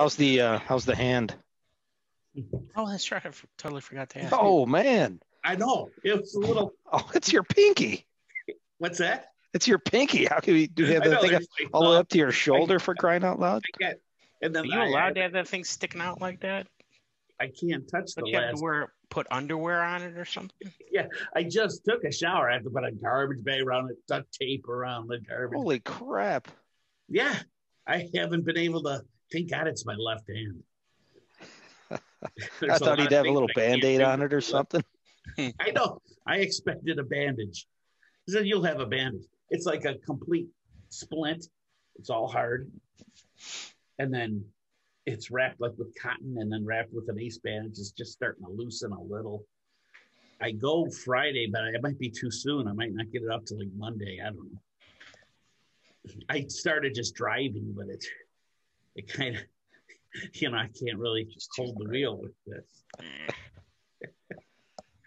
How's the uh, how's the hand? Oh, that's right. I f- totally forgot to ask. Oh man. I know it's a little. Oh, it's your pinky. What's that? It's your pinky. How can we do you have I that know, thing like all the way up to your shoulder for crying out loud? I got, and Are you I, allowed to have that thing sticking out like that? I can't touch the Don't you have last. to wear put underwear on it or something? Yeah, I just took a shower. I have to put a garbage bag around it, duct tape around the garbage. Holy crap. Yeah, I haven't been able to. Thank God it's my left hand. I thought he'd have a little I band-aid on it or something. I know. I expected a bandage. He said you'll have a bandage. It's like a complete splint. It's all hard, and then it's wrapped like with cotton, and then wrapped with an ace bandage. It's just starting to loosen a little. I go Friday, but it might be too soon. I might not get it up till like Monday. I don't know. I started just driving, but it it kind of you know I can't really just hold the wheel with this.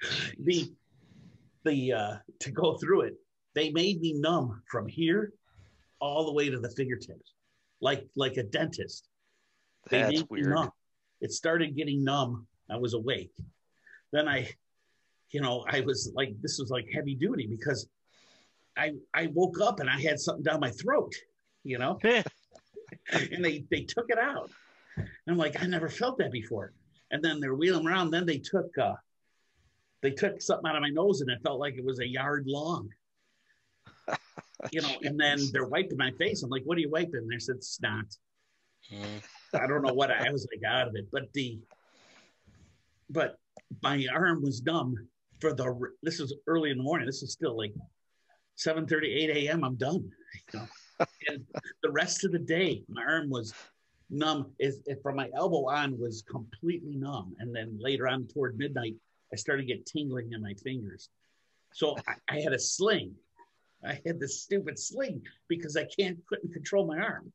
the the uh to go through it they made me numb from here all the way to the fingertips like like a dentist. They That's weird. it started getting numb. I was awake. Then i you know i was like this was like heavy duty because i i woke up and i had something down my throat you know and they they took it out. And i'm like i never felt that before. And then they're wheeling around. Then they took uh they took something out of my nose and it felt like it was a yard long. You know and then they're wiping my face. I'm like what are you wiping? They said snot. Mm. i don't know what i, I was like out of it. But the but my arm was numb for the this is early in the morning. This is still like 7 8 a.m i'm done. You know? And the rest of the day my arm was numb is from my elbow on was completely numb and then later on toward midnight i started to get tingling in my fingers so I, I had a sling i had this stupid sling because i can't couldn't control my arm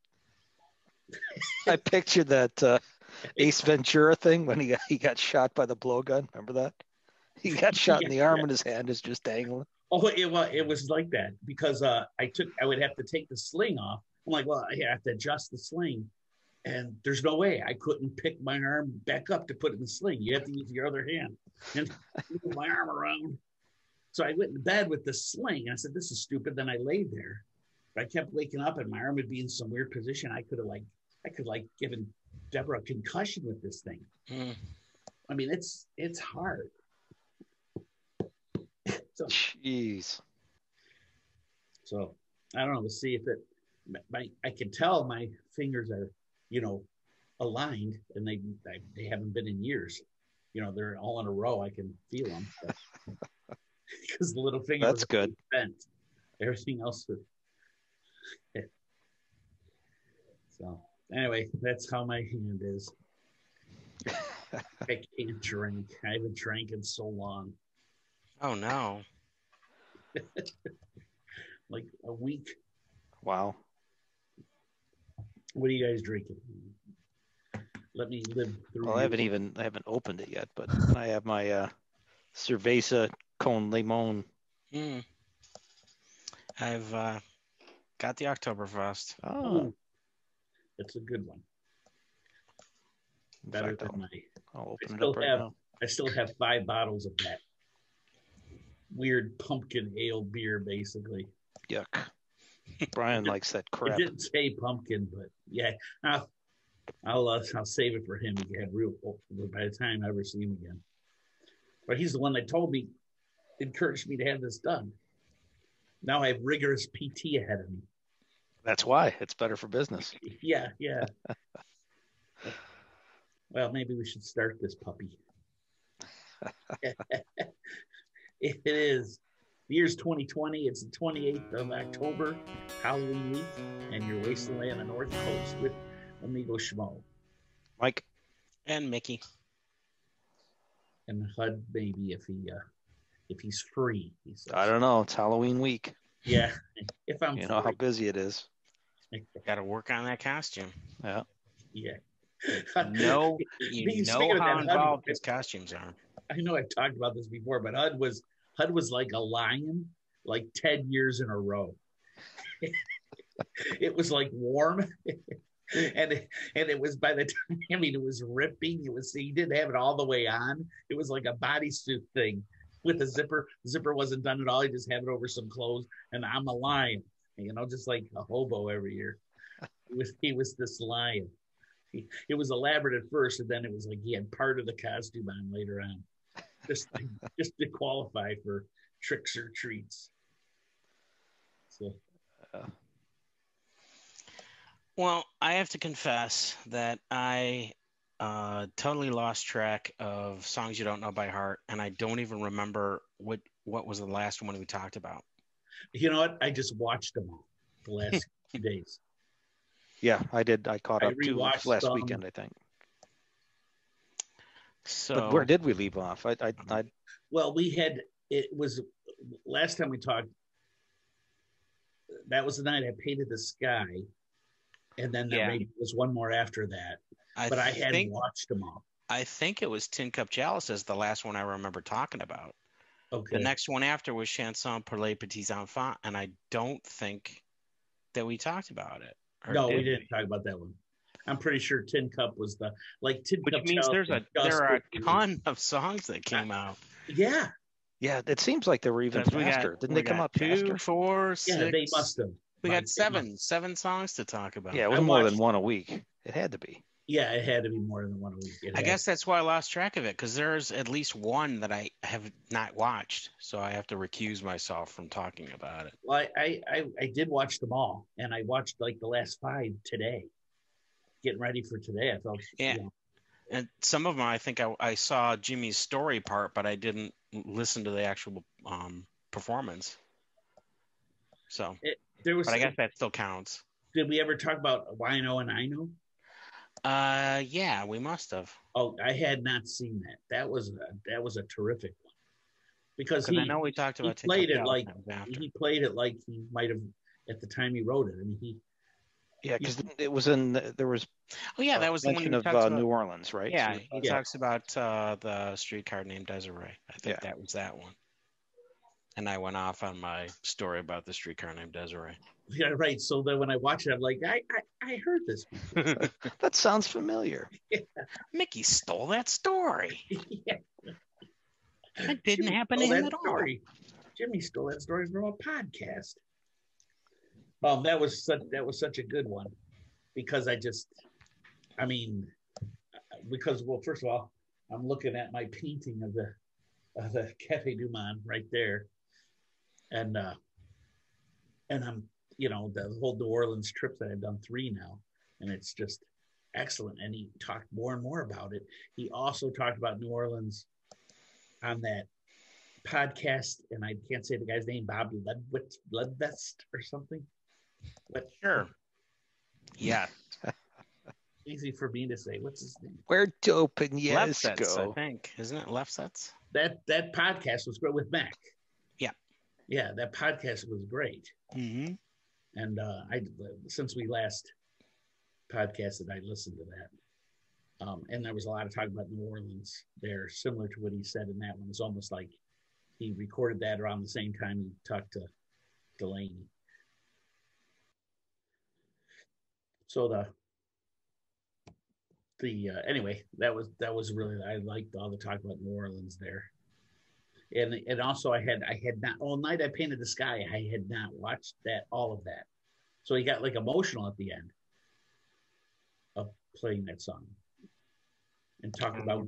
I pictured that uh, Ace Ventura thing when he got, he got shot by the blowgun. Remember that? He got shot in the arm and his hand is just dangling. Oh, it was it was like that because uh, I took I would have to take the sling off. I'm like, well, I have to adjust the sling, and there's no way I couldn't pick my arm back up to put it in the sling. You have to use your other hand and move my arm around. So I went to bed with the sling. And I said, this is stupid. Then I laid there, but I kept waking up, and my arm would be in some weird position. I could have like I could like given Deborah a concussion with this thing. Mm. I mean, it's it's hard. So Jeez. So I don't know. We'll see if it. My, I can tell my fingers are, you know, aligned, and they they, they haven't been in years. You know, they're all in a row. I can feel them because the little finger. That's good. Bent. Everything else was. So anyway, that's how my hand is. I can't drink. I haven't drank in so long, Oh no. like a week. Wow. What are you guys drinking? Let me live through. Well, I haven't even I haven't opened it yet, but I have my uh, Cerveza Con Limon. Mm. I've uh, got the Oktoberfest. Oh, Ooh, that's a good one. in Better fact, than I'll, my. I'll open it still up right have- now. I still have five bottles of that weird pumpkin ale beer, basically. Yuck. Brian likes that crap. It didn't say pumpkin, but yeah, I'll I'll, uh, I'll save it for him. Have real by the time I ever see him again. But he's the one that told me, encouraged me to have this done. Now I have rigorous PT ahead of me. That's why it's better for business. Yeah, yeah. well, maybe we should start this puppy. it is. The year's 2020. It's the 28th of October, Halloween week, and you're wasting away on the North Coast with Amigo Schmo Mike, And Mickey. and HUD. Maybe if he uh, if he's free. He says. I don't know. It's Halloween week. Yeah, if I'm You know how busy it is. Got to work on that costume. Yeah. yeah. No, you Speaking know how that, HUD, involved his costumes are. I know I've talked about this before, but HUD was HUD was like a lion, like ten years in a row. it was like warm, and it, and it was by the time I mean it was ripping. It was he didn't have it all the way on. It was like a bodysuit thing with a zipper. Zipper wasn't done at all. He just had it over some clothes. And I'm a lion, you know, just like a hobo every year. He was he was this lion. He, it was elaborate at first, and then it was like he had part of the costume on later on, just to, just to qualify for tricks or treats. So. Well, I have to confess that I uh, totally lost track of songs you don't know by heart, and I don't even remember what what was the last one we talked about. You know what? I just watched them all the last few days. Yeah, I did. I caught I up to last some. weekend, I think. So But where did we leave off? I, I, I Well, we had it was last time we talked. That was the night I painted the sky, and then there Yeah. was one more after that. I But I hadn't think watched them all. I think it was Tin Cup Chalice is the last one I remember talking about. Okay. The next one after was Chanson pour les petits enfants, and I don't think that we talked about it. Or no, we did didn't talk about that one. I'm pretty sure Tin Cup was the like Tin Which Cup. means there's a there are a ton of songs that came out. Yeah, yeah, it seems like they were even 'Cause we got- faster. Didn't we they come got out two, faster? four, yeah, they must have. We got seven, seven songs to talk about. Yeah, it was I more watched- than one a week. It had to be. Yeah, it had to be more than one a week. It I had- guess that's why I lost track of it because there's at least one that I have not watched, so I have to recuse myself from talking about it. Well, I, I, I, I did watch them all, and I watched like the last five today. Getting ready for today, I felt. Yeah. you know, And some of them, I think I, I saw Jimmy's story part, but I didn't listen to the actual um, performance. So, there was. but I guess that still counts. Did we ever talk about Wino and I know? Uh, yeah, we must have. Oh, I had not seen that. That was a, that was a terrific one because he I know we talked about Tin played it like after. he played it like he might have at the time he wrote it. I mean, he Yeah, because it was in there was Oh yeah, that was the one mention of uh, about. New Orleans, right? Yeah, So- he Yeah. talks about uh, the streetcar named Desiree. I think Yeah. that was that one. And I went off on my story about the streetcar named Desiree. yeah right. So then when I watched it, I'm like, I I, I heard this. that sounds familiar. Mickey stole that story. yeah, That didn't Jimmy happen to stole him that at all. story. Jimmy stole that story from a podcast. Um, that was such that was such a good one because I just, I mean, because well, first of all, I'm looking at my painting of the of the Cafe Du Monde right there, and uh, and I'm you know the whole New Orleans trip that I've done three now, and it's just excellent. And he talked more and more about it. He also talked about New Orleans on that podcast, and I can't say the guy's name, Bob Ledwit, Ledvest or something. But Sure. Yeah. easy for me to say. What's his name? Where dope and left yes sets, I think. Isn't it Lefsetz? That that podcast was great with Mac. Yeah. Yeah, that podcast was great. Mm-hmm. And uh, I since we last podcasted, I listened to that. Um, and there was a lot of talk about New Orleans there, similar to what he said in that one. It's almost like he recorded that around the same time he talked to Delaney. So the the uh, anyway, that was that was really I liked all the talk about New Orleans there. And and also I had I had not all night I painted the sky. I had not watched that all of that. So he got like emotional at the end of playing that song and talk about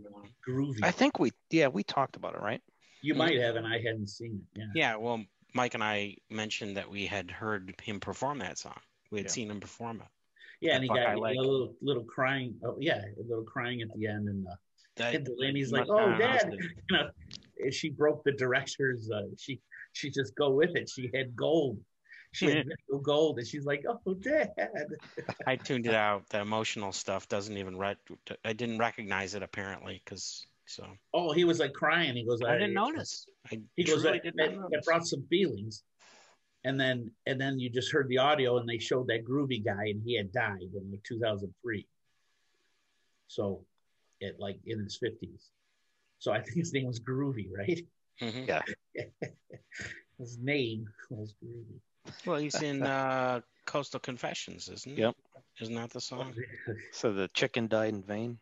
groovy. I think we yeah we talked about it, right? you might have, and I hadn't seen it. Yeah. Yeah, well, Mike and I mentioned that we had heard him perform that song. We had Yeah. seen him perform it. Yeah, and he got Lake. a little little crying. Oh yeah, a little crying at the end, and uh, That- and Delaney's like, "Oh, Dad," you know, and she broke the director's. Uh, she she just go with it. She had gold. She had video gold, and she's like, "Oh, Dad." I tuned it out. The emotional stuff doesn't even re- I didn't recognize it apparently because so Oh, he was like crying. He goes, I didn't notice. I He goes, truly that, did that, not that brought some feelings. And then and then you just heard the audio, and they showed that groovy guy, and he had died in like 2003. So, it like in his 50s. So I think his name was Groovy, right? Mhm. Yeah. his name was Groovy. Well, he's in uh, Coastal Confessions, isn't he? Yep. Isn't that the song? So the chicken died in vain.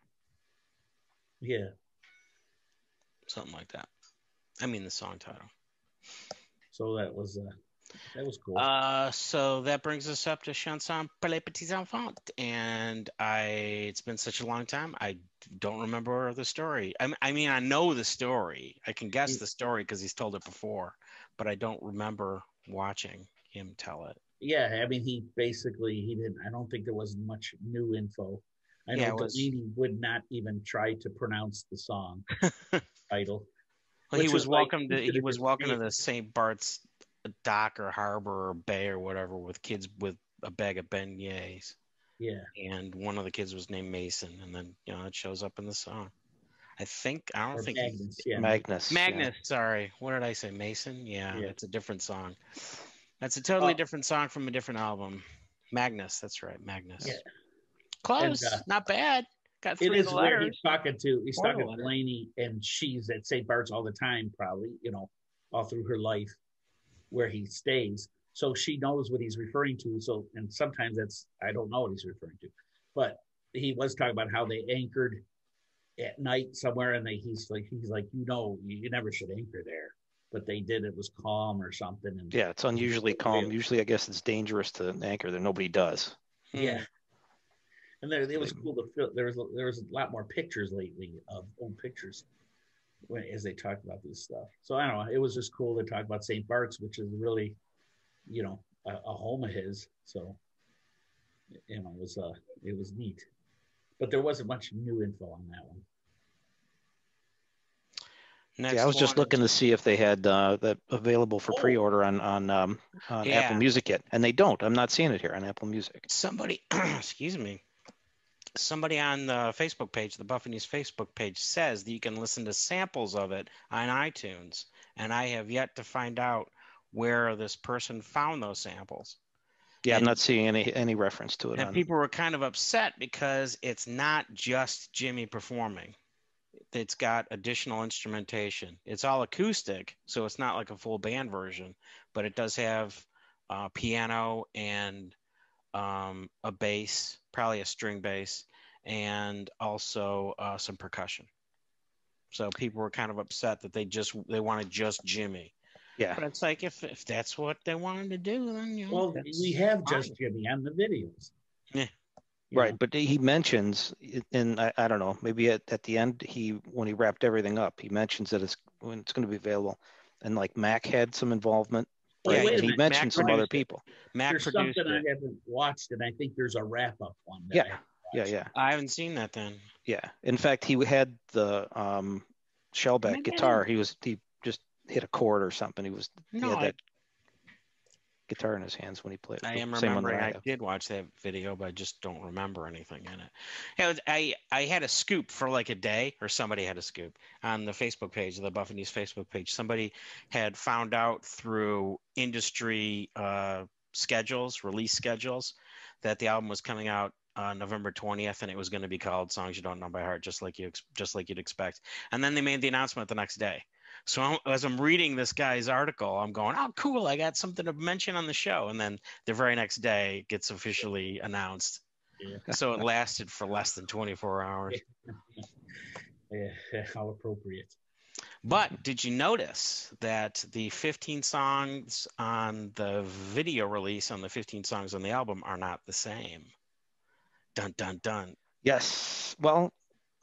yeah. Something like that. I mean the song title. So that was uh, that was cool. Uh, so that brings us up to Chanson pour les petits enfants, and I. It's been such a long time. I don't remember the story. I, I mean, I know the story. I can guess the story because he's told it before, but I don't remember watching him tell it. yeah, I mean, he basically he didn't. I don't think there was much new info. I know Yeah, Delaney would not even try to pronounce the song title. Well, he Which was is like- welcome to. he He was welcome to the St. Bart's dock or harbor or bay or whatever with kids with a bag of beignets, Yeah, and one of the kids was named Mason, and then you know it shows up in the song. I think I don't or think Magnus. Yeah, Magnus. yeah. Sorry, what did I say? Mason? Yeah, Yeah. it's a different song. That's a totally Oh. different song from a different album. Magnus. That's right, Magnus. Yeah. Close. And, uh, Not bad. Got It three is of the where letters. he's talking to. He's Four talking to letters. And she's at St. Bart's all the time, probably. You know, all through her life, where he stays. So she knows what he's referring to. So, and sometimes that's I don't know what he's referring to, but he was talking about how they anchored at night somewhere, and they he's like he's like you know you, you never should anchor there, but they did. It was calm or something. And Yeah, it's unusually calm. Usually, I guess it's dangerous to anchor there. Nobody does. Hmm. Yeah. And there, it was cool to feel. There was there was a lot more pictures lately of old pictures when as they talked about this stuff. So I don't know. It was just cool to talk about St. Bart's, which is really, you know, a, a home of his. So you know, it was uh, it was neat. But there wasn't much new info on that one. Next yeah, I was just looking to see if they had uh, that available for Oh. pre-order on on um, on Yeah. Apple Music yet, and they don't. I'm not seeing it here on Apple Music. somebody excuse me somebody on the facebook page the Buffett News facebook page says that you can listen to samples of it on itunes. And i have yet to find out where this person found those samples. Yeah, I'm not seeing any any reference to it. and On, people were kind of upset because it's not just jimmy performing. It's got additional instrumentation. It's all acoustic so it's not like a full band version but it does have uh, piano and um, a bass probably a string bass and also uh, some percussion so people were kind of upset that they just they wanted just jimmy yeah, but it's like if, if that's what they wanted to do then you know Well, we have fine. just Jimmy on the videos. Yeah. You right. know? But he mentions, and I, I don't know, maybe at, at the end he when he wrapped everything up, he mentions that it's when it's going to be available, and like Mac had some involvement. Well, Right, wait and he mentioned Mac some other produced it. people. mac There's produced something it. I haven't watched, and I think there's a wrap up one. that Yeah. Yeah, yeah, I haven't seen that then. yeah. In fact, he had the um, Shellback guitar. He was he just hit a chord or something. He was he No, had that guitar in his hands when he played. I am same one that remembering. I did watch that video, but I just don't remember anything in it. Yeah, it was- I I had a scoop for like a day, or somebody had a scoop on the Facebook page, the Buffett News Facebook page. Somebody had found out through industry uh, schedules, release schedules, that the album was coming out uh, November 20th, and it was going to be called "Songs You Don't Know by Heart," just like you just like you'd expect. And then they made the announcement the next day. So I'm, as I'm reading this guy's article, I'm going, "Oh, cool! I got something to mention on the show." And then the very next day, it gets officially announced. Yeah. So it lasted for less than 24 hours. Yeah, how appropriate. But did you notice that the 15 songs on the video release on the 15 songs on the album are not the same? Dun dun dun. Yes. Well,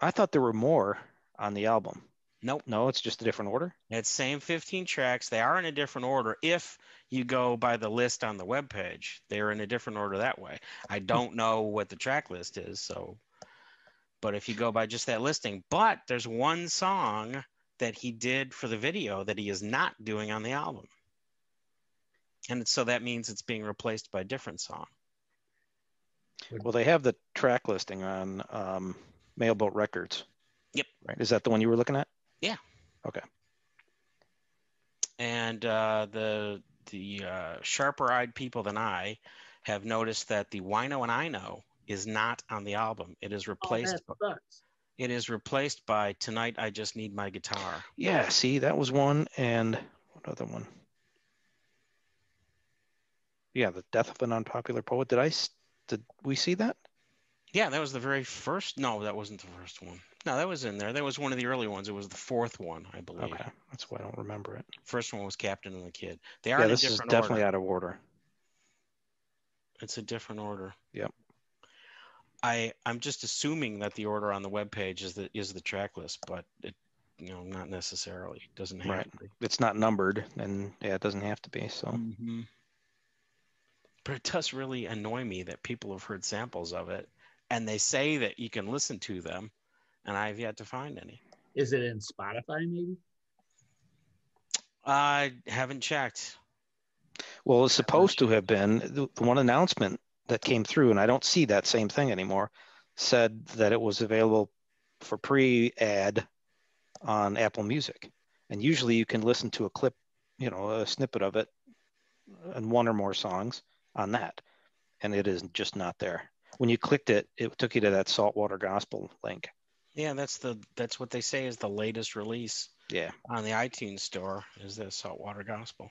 I thought there were more on the album. Nope. No, it's just a different order. It's same 15 tracks. They are in a different order. If you go by the list on the webpage, they're in a different order that way. I don't know what the track list is, so but if you go by just that listing, but there's one song that he did for the video that he is not doing on the album. And so that means it's being replaced by a different song. Well, they have the track listing on um, Mailboat Records. Yep. Right. Is that the one you were looking at? And uh, the the uh, sharper eyed people than I have noticed that the Wino and I Know is not on the album. It is Oh, replaced. that sucks. It is replaced by Tonight I Just Need My Guitar. Yeah. See, that was one, and what other one? Yeah, the death of an unpopular poet. Did I Did we see that? Yeah, that was the very first. No, that wasn't the first one. No, that was in there. That was one of the early ones. It was the fourth one, I believe. Okay, that's why I don't remember it. First one was Captain and the Kid. They are Yeah, this is definitely order. out of order. It's a different order. Yep. I I'm just assuming that the order on the webpage is the is the track list, but it you know not necessarily. It doesn't have Right. to be. It's not numbered, and yeah, it doesn't have to be. So Mm-hmm. But it does really annoy me that people have heard samples of it, and they say that you can listen to them, and I've yet to find any. Is it in Spotify maybe? I haven't checked. Well, it's supposed to have been the, the one announcement that came through, and I don't see that same thing anymore. Said that it was available for pre-ad on Apple Music, and usually you can listen to a clip, you know, a snippet of it, and one or more songs on that, and it is just not there. When you clicked it, it took you to that Saltwater Gospel link. Yeah, that's the that's what they say is the latest release Yeah, on the iTunes store is the Saltwater Gospel.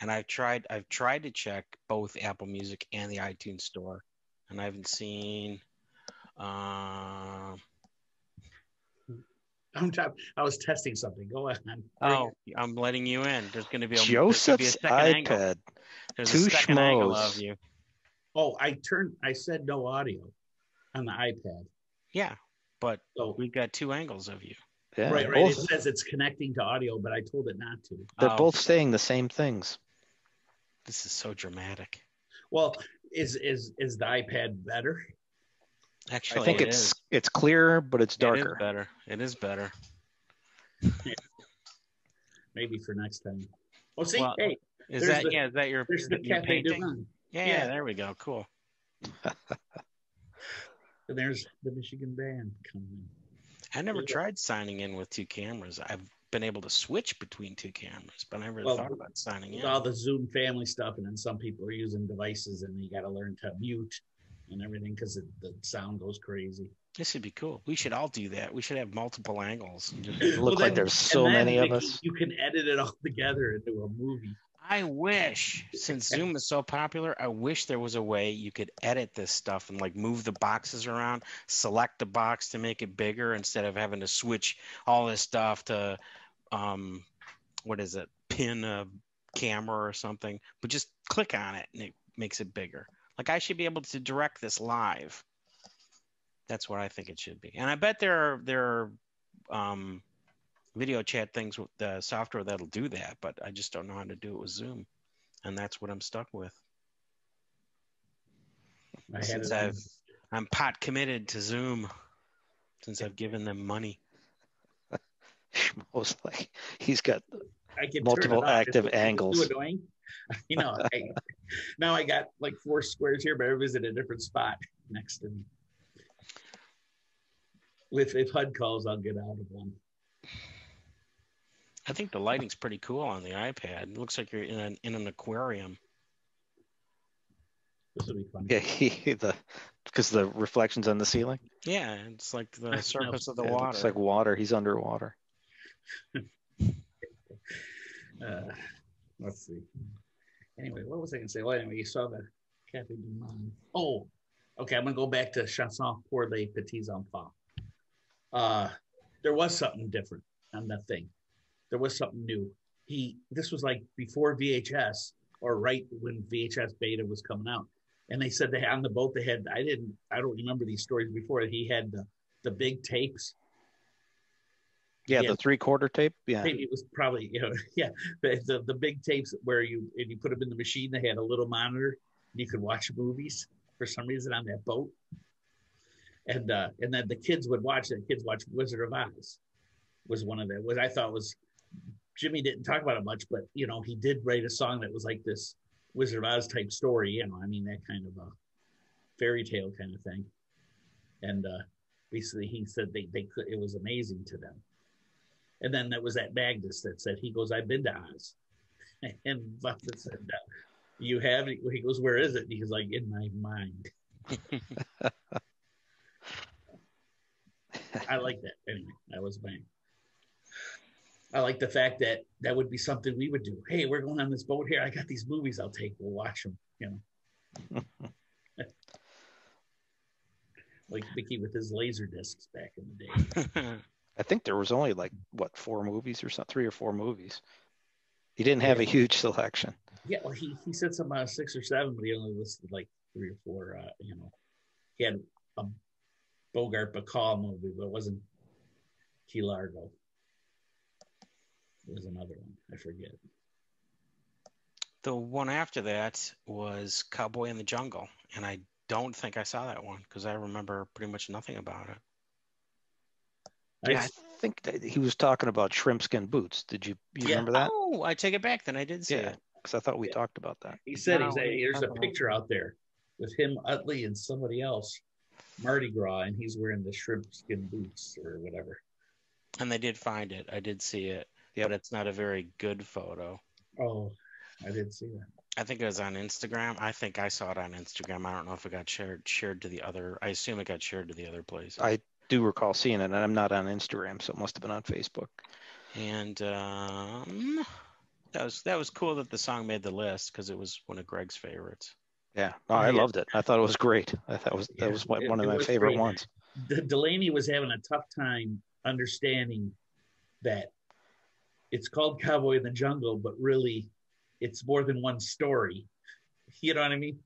And I've tried I've tried to check both Apple Music and the iTunes store, and I haven't seen. Uh, I'm trying, I was testing something. Go on. oh, I'm letting you in. There's going to be a there's gonna be a Joseph's second angle. iPad. There's Two a second angle of you. Oh, I turned. I said no audio on the iPad. Yeah, but So we've got two angles of you. Yeah, right, right. It says it's connecting to audio, but I told it not to. they're Oh, both saying the same things. This is so dramatic. Well, is is is the iPad better? Actually, I think it it's is. it's clearer, but it's It is darker. better. It is better. Maybe for next time. Oh, see, Well, hey, Is that the- yeah? Is that your, there's the your painting? Yeah, Yeah. there we go. Cool. and there's the Michigan band coming. I never Yeah. tried signing in with two cameras. I've been able to switch between two cameras, but I never Well, thought about signing With in. all the Zoom family stuff, and then some people are using devices, and you got to learn to mute and everything because the sound goes crazy. This would be cool. We should all do that. We should have multiple angles. It Well, look like there's so many of us. You can edit it all together into a movie. I wish, since Zoom is so popular, I wish there was a way you could edit this stuff and like move the boxes around, select the box to make it bigger instead of having to switch all this stuff to, um, what is it, pin a camera or something. But just click on it and it makes it bigger. Like I should be able to direct this live. That's what I think it should be. And I bet there are there are um, video chat things with the software that'll do that, but I just don't know how to do it with Zoom, and that's what I'm stuck with. I Since it I've I'm pot committed to Zoom since I've given them money. Most like he's got I can multiple turn it active It's- it's angles. Too annoying. You know, I, now I got like four squares here, but everybody's in a different spot next to me. If if HUD calls, I'll get out of one. I think the lighting's pretty cool on the iPad. It looks like you're in an in an aquarium. This will be fun. yeah he, the because the reflections on the ceiling. Yeah, it's like the surface of the Yeah, water. It's like water. He's underwater. Uh, let's see. Anyway, what was I going to say? Well, anyway, you saw the Cafe du Monde. Oh, okay. I'm going to go back to Chanson pour les petits enfants. Uh, there was something different on that thing. There was something new. He, this was like before VHS or right when VHS beta was coming out. And they said they had on the boat, they had, I didn't, I don't remember these stories before. He had the, the big tapes Yeah, Yeah. the three quarter tape. Yeah, maybe it was probably you know yeah the, the the big tapes where you and you put them in the machine they had a little monitor and you could watch movies for some reason on that boat and uh and then the kids would watch that kids watch wizard of oz was one of them what i thought was jimmy didn't talk about it much but you know he did write a song that was like this wizard of oz type story you know i mean that kind of a fairy tale kind of thing and uh basically he said they, they could it was amazing to them and then there was that Magnus that said, he goes, I've been to Oz. And Buffett said, no. You have? He goes, where is it? And he's like, in my mind. I like that. Anyway, that was my. I like the fact that that would be something we would do. Hey, we're going on this boat here. I got these movies I'll take. We'll watch them. You know. like Mickey with his laser discs back in the day. I think there was only like what four movies or something, three or four movies. He didn't have a huge selection. Yeah, well, he he said something about six or seven, but he only listed like three or four. Uh, you know, he had a Bogart Bacall movie, but it wasn't Key Largo. There was another one. I forget. The one after that was Cowboy in the Jungle, and I don't think I saw that one because I remember pretty much nothing about it. Yeah, I think that he was talking about shrimp skin boots. Did you, you Yeah. remember that? Oh, I take it back. Then I did see yeah, it. because I thought we Yeah. talked about that. He said No, he's a, there's a picture out there with him, Utley, and somebody else, Mardi Gras, and he's wearing the shrimp skin boots or whatever. And they did find it. I did see it, Yep. but it's not a very good photo. Oh, I didn't see that. I think it was on Instagram. I think I saw it on Instagram. I don't know if it got shared shared to the other. I assume it got shared to the other place. I do recall seeing it, and I'm not on Instagram, so it must have been on Facebook. And um, that was that was cool that the song made the list because it was one of Greg's favorites. Yeah, no, I Yeah. loved it. I thought it was great. I thought it was Yeah, that was one it- of it my was favorite great. ones. D- Delaney was having a tough time understanding that it's called Cowboy in the Jungle, but really it's more than one story. You know what I mean?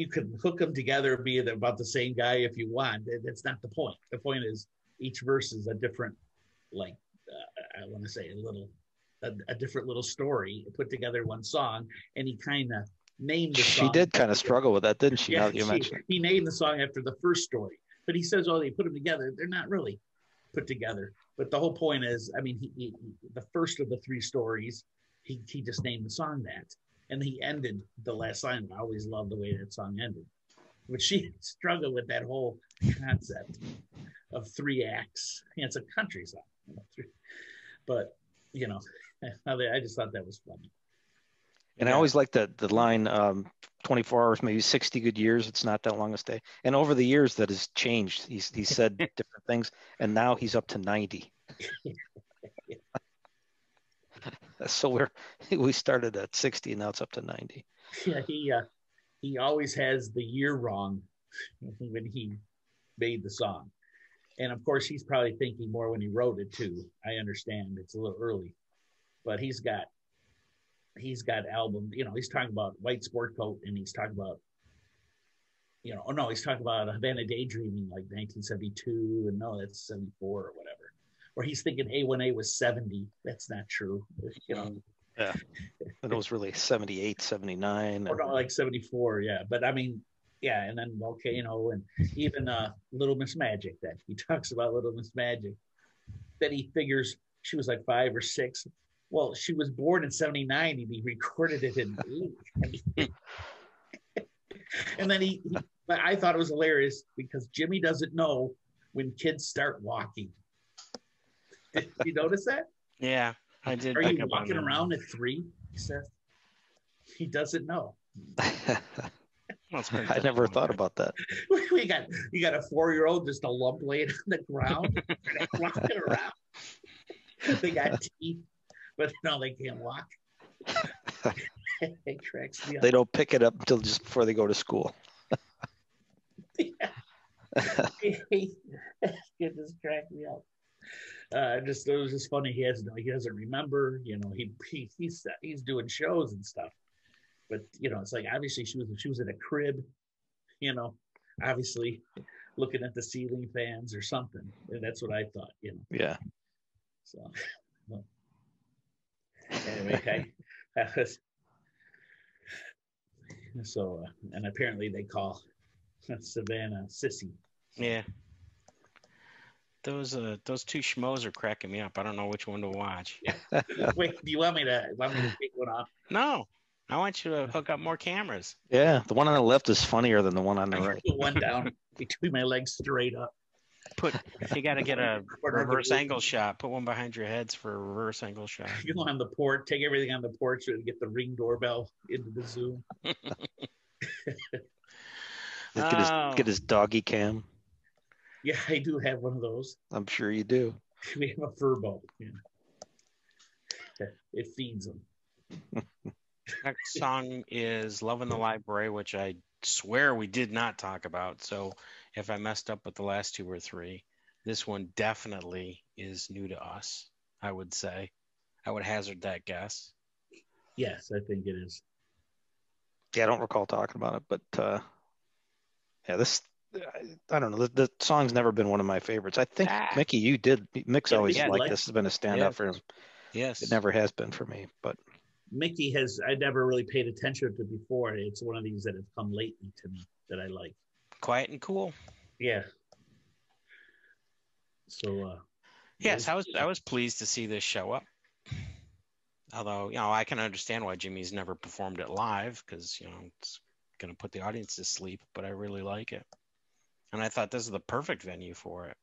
You can hook them together be about the same guy if you want. That- That's not the point. The point is each verse is a different, like, uh, I want to say a little, a, a different little story put together one song. And he kind of named the song. She did kind of struggle with that, didn't she? Yeah, now that you she- mentioned he named the song after the first story, but he says, "Oh, they put them together. They're not really put together." But the whole point is, I mean, he, he the first of the three stories, he he just named the song that, and he ended the last line. I always loved the way that song ended, but she struggled with that whole concept of three acts. It's a country song, but you know, I just thought that was funny. And I always like the the line, um, 24 hours, maybe 60 good years. It's not that long a stay. And over the years, that has changed. He's he said different things, and now he's up to 90. so we're we started at 60, and now it's up to 90. yeah, he uh, he always has the year wrong when he made the song, and of course he's probably thinking more when he wrote it too. I understand it's a little early, but he's got he's got album. You know, he's talking about White Sport Coat, and he's talking about you know, oh no, he's talking about Havana Daydreaming like 1972, and no, that's 74 or whatever. Or he's thinking A1A was 70. That's not true. You know, And it was really 78, 79. or no, like 74 yeah but i mean yeah and then volcano and even uh little miss magic that he talks about little miss magic that he figures she was like five or six well she was born in 79 and he recorded it in eight. and then he, he but i thought it was hilarious because jimmy doesn't know when kids start walking did you notice that Yeah, I did. are you walking around at three he says he doesn't know That's I never thought about that. we got you got a four year old just a lump laying on the ground, walking around. They got teeth, but no, they can't walk. it cracks me up. They don't pick it up until just before they go to school. it just cracked me up. Uh, just it was just funny. He has no, he doesn't remember. You know, he, he he's he's doing shows and stuff, but you know, it's like obviously she was she was in a crib, you know, obviously looking at the ceiling fans or something. And that's what I thought. You know, Yeah. so anyway, I, I was, so uh, and apparently they call Savannah sissy. Yeah. Those uh those two schmoes are cracking me up. I don't know which one to watch. Wait, do you want me to want me to take one off? No, I want you to hook up more cameras. Yeah. The one on the left is funnier than the one on the right. put one down between my legs straight up. Put you got to get a Corner of the reverse angle shot. Put one behind your heads for a reverse angle shot. You go on the porch, take everything on the porch and get the ring doorbell into the Zoom. Get his, Oh. get his doggy cam. Yeah, I do have one of those. I'm sure you do. We have a furbo. Yeah. It feeds them. Next song is "Love in the Library," which I swear we did not talk about. So if I messed up with the last two or three, this one definitely is new to us. I would say. I would hazard that guess. Yes, I think it is. Yeah, I don't recall talking about it, but uh, yeah, this I, I don't know. The, the, song's never been one of my favorites. I think Ah. Mickey, you did. Mick's Yeah, always yeah, like like- this has been a standout Yeah. for him. Yes. It never has been for me, but Mickey has I never really paid attention to before. It's one of these that have come lately to me that I like. Quiet and cool. Yeah. So uh Yes, I was I was pleased to see this show up. Although, you know, I can understand why Jimmy's never performed it live because, you know, it's going to put the audience to sleep, but I really like it. And I thought this is the perfect venue for it.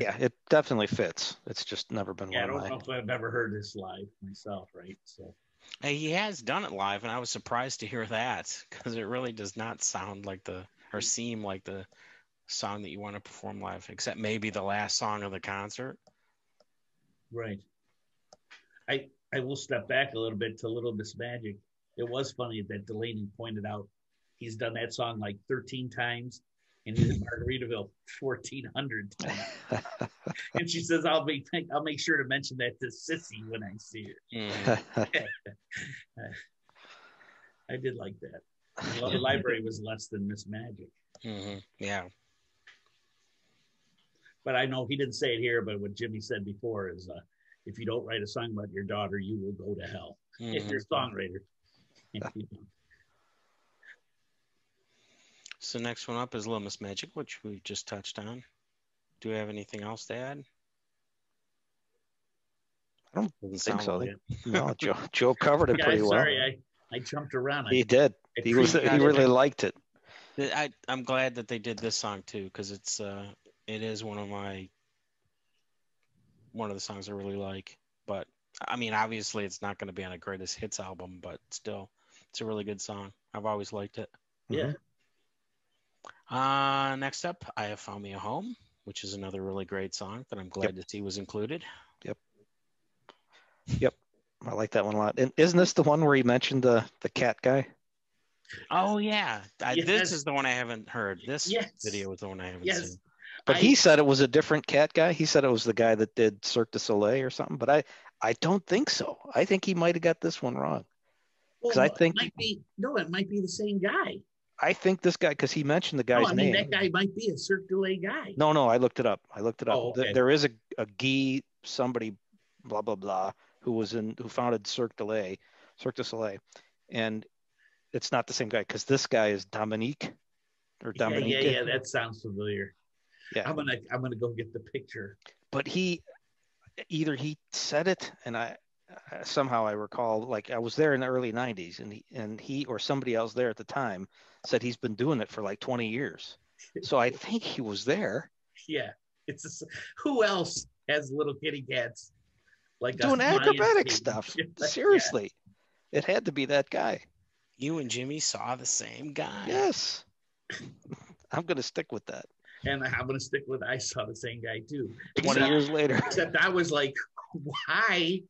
yeah, it definitely fits. It's just never been Yeah, I don't of know if I've ever heard this live myself, right? So Hey, He has done it live, and I was surprised to hear that because it really does not sound like the or seem like the song that you want to perform live, except maybe the last song of the concert. right. I I will step back a little bit to Little Miss Magic. It was funny that Delaney pointed out he's done that song like 13 times and he's in Margaritaville 1400 times. and she says, I'll be I'll make sure to mention that to Sissy when I see her. Mhm. I did like that. Well, the library was less than Miss Magic. Mhm. Yeah. But I know he didn't say it here, but what Jimmy said before is uh, if you don't write a song about your daughter, you will go to hell. If Mhm. you're a songwriter. You know. So next one up is Little Miss Magic, which we just touched on. Do we have anything else to add? I don't think so. like no, Joe, Joe covered it Yeah, pretty well. sorry, I, I jumped around. I, He did. I He was. He pre-got it. really liked it. I, I'm glad that they did this song too, because it's uh, it is one of my one of the songs I really like. But I mean, obviously, it's not going to be on a greatest hits album, but still, it's a really good song. I've always liked it. Yeah. Uh, next up, I have found me a home, which is another really great song that I'm glad to see was included. Yep. Yep. I like that one a lot. And isn't this the one where he mentioned the the cat guy? Oh yeah, I, Yes. this is the one I haven't heard. This Yes. video is the one I haven't Yes. seen. But I- he said it was a different cat guy. He said it was the guy that did Cirque du Soleil or something. But I I don't think so. I think he might have got this one wrong. Well, 'Cause I it think- might be no, it might be the same guy. I think this guy because he mentioned the guy's no, I mean name. that guy might be a Cirque du Soleil guy. No, no, I looked it up. I looked it up. Oh, Th- okay. There is a, a Guy somebody, blah blah blah, who was in who founded Cirque du Soleil, Cirque du Soleil, and it's not the same guy because this guy is Dominique or yeah, Dominique. yeah, yeah, that sounds familiar. Yeah. I'm gonna I'm gonna go get the picture. But he either he said it and I somehow I recall like I was there in the early '90s and he and he or somebody else there at the time said he's been doing it for like 20 years. So I think he was there Yeah, it's a who else has little kitty cats like doing acrobatic stuff. Yeah. Seriously, it had to be that guy. You and Jimmy saw the same guy. Yes. I'm going to stick with that. And I'm gonna stick with I saw the same guy too. 20 Except- years later. Except I was like, why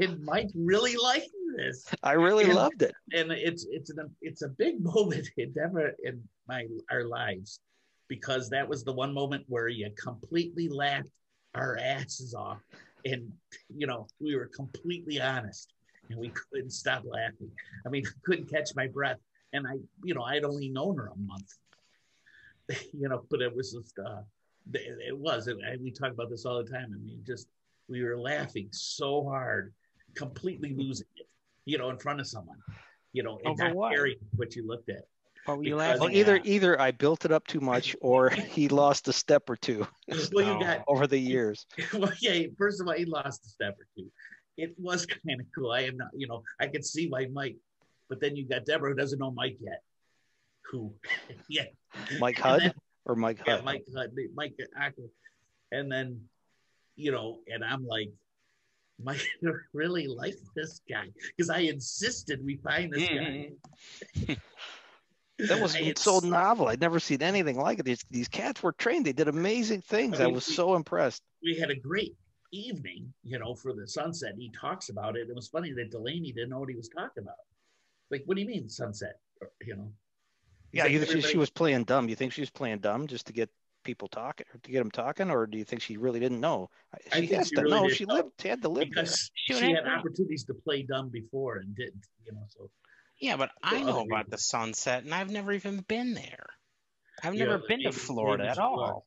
did Mike really like this? I really Yeah. loved it. And it's it's an it's a big moment in ever in my our lives because that was the one moment where you completely laughed our asses off, and you know we were completely honest, and we couldn't stop laughing. I mean, couldn't catch my breath, and I you know I'd only known her a month, you know, but it was just uh, it, it was. And we talk about this all the time. I mean, just we were laughing so hard, completely losing it, you know, in front of someone, you know, and Over not what? caring what you looked at. What you Because- laughing Well, either at? either I built it up too much or he lost a step or two Well, you got over the years. well, yeah. First of all, he lost a step or two. It was kind of cool. I am not, you know, I could see why Mike, but then you got Deborah who doesn't know Mike yet. Who, yeah, Mike Hud then- or Mike yeah, Hud? Mike, uh, Mike Acker, and then, you know, and I'm like, Mike really like this guy because I insisted we find this guy. That was I so novel. I'd never seen anything like it. These, these cats were trained. They did amazing things. I I, was we- so impressed. we had a great evening, you know, for the sunset. He talks about it. It was funny that Delaney didn't know what he was talking about. Like, what do you mean sunset? Or, You know, Yeah, like you think she, she was playing dumb? You think she was playing dumb just to get people talking, or to get them talking, or do you think she really didn't know? I She think has she to really know. She know. lived. She had to live because She she, had opportunities to play dumb before and didn't, you know. So Yeah, but I know about people- the sunset, and I've never even been there. I've never but been to Florida at all.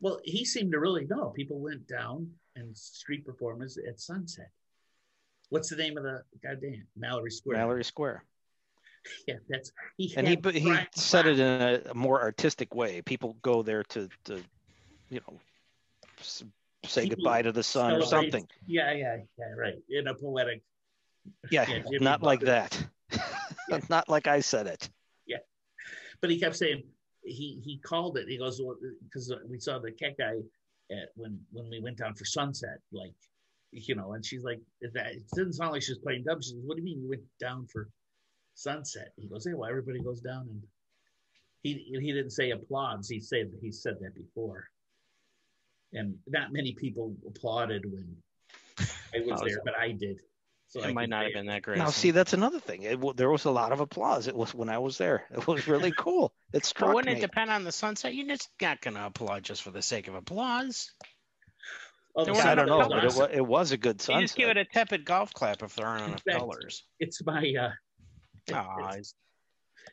well, he seemed to really know. People went down and street performers at Sunset. What's the name of the goddamn Mallory Square? Mallory Square, Yeah, that's he. and he he Brian said it in a, a more artistic way. People go there to to, you know, say goodbye to the sun or something. Yeah, yeah, yeah, right. In a poetic. Yeah, Yeah, not like that. Yeah. not like I said it. Yeah, but he kept saying he he called it. He goes well because we saw the cat guy at when when we went down for sunset, like you know, and she's like, that it didn't sound like she was playing dumb. She says, "What do you mean you went down for sunset?" He goes, "Hey, well, everybody goes down." And he he didn't say applauds. He said he said that before, and not many people applauded when I was Oh, there, so- but I did. So I It might not say have been that great. Now, see, that's another thing. It, w- there was a lot of applause. It was when I was there. It was really cool. It But wouldn't me. it depend on the sunset? You're just not going to applaud just for the sake of applause. Oh, There the were I don't know, was but it, awesome. wa- it was a good You just give it a tepid golf clap if there aren't enough Exactly. colors. it's my uh, Aw, it's,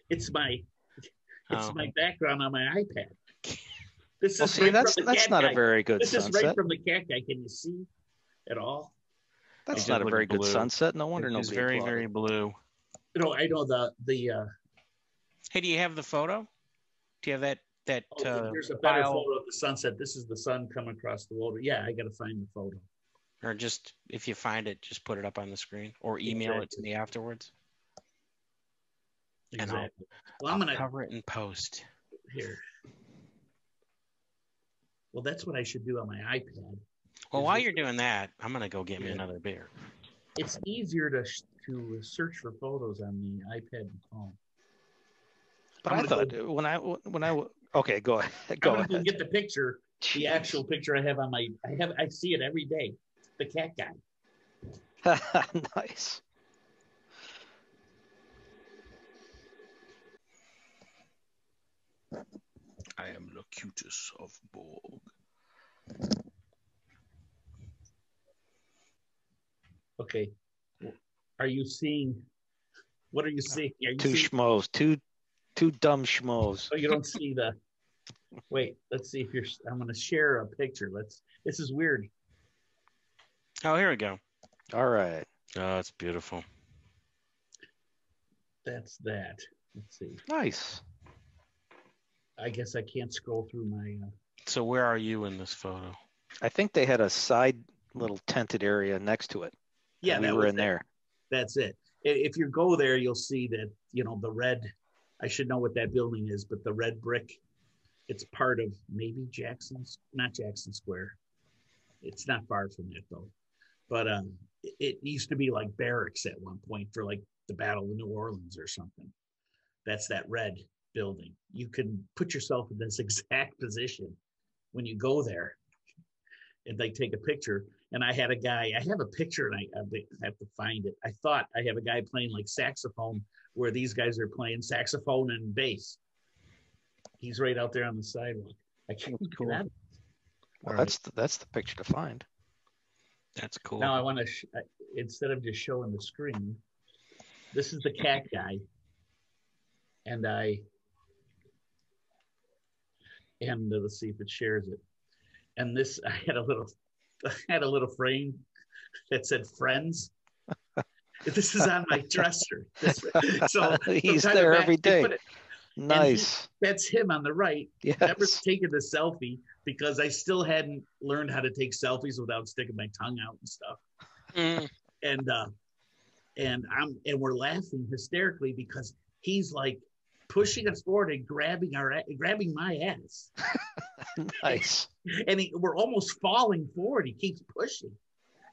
it's my it's oh. my background on my iPad. This Well, is see, right that's that's not guy. a very good sunset. This is right from the cat guy. Can you see at all? That's It's not a looking very good sunset. No wonder It's nobody very, applauded. very blue. You know, I know the the. Uh, Hey, do you have the photo? Do you have that that oh, uh, here's a better file, photo of the sunset. This is the sun coming across the water. Yeah, I got to find the photo. or just if you find it, just put it up on the screen or email it to me afterwards, And I'll- Exactly. Well, I'm I'll gonna cover it in post. here. Well, that's what I should do on my iPad. Well, while you're doing that, I'm gonna go get me another beer. It's easier to to search for photos on the iPad and phone. But I'm I gonna thought when I when I okay, go ahead. Go I'm gonna go ahead. get the picture the actual picture I have on my I have I see it every day. The cat guy. nice. I am Locutus of Borg. Okay. Are you seeing what are you seeing? Are you Two seeing schmoes. Two two dumb schmoes. oh you don't see the wait, let's see if you're I'm gonna share a picture. Let's this is weird. Oh, here we go. All right. Oh, it's beautiful. That's that. Let's see. Nice. I guess I can't scroll through my uh, So where are you in this photo? I think they had a side little tented area next to it. yeah, we that were was in it. there. That's it. If you go there, you'll see that, you know, the red, I should know what that building is, but the red brick, it's part of maybe Jackson's, not Jackson Square. It's not far from it though. But um, it, it used to be like barracks at one point for like the Battle of New Orleans or something. That's that red building. You can put yourself in this exact position when you go there and they take a picture. And I had a guy, I have a picture and I, I have to find it. I thought I have a guy playing like saxophone where these guys are playing saxophone and bass. He's right out there on the sidewalk. I can't That's cool. cool. Well, All that's the, that's the picture to find. That's cool. Now I want to, sh- instead of just showing the screen, this is the cat guy. And I, and uh, let's see if it shares it. And this, I had a little, I had a little frame that said friends. This is on my dresser. This- so He's from time to there back, every they day. put it- Nice. that's him on the right. Never Yes. taken the selfie because I still hadn't learned how to take selfies without sticking my tongue out and stuff. Mm. and uh and i'm and we're laughing hysterically because he's like pushing us forward and grabbing our grabbing my ass Nice. and he, we're almost falling forward he keeps pushing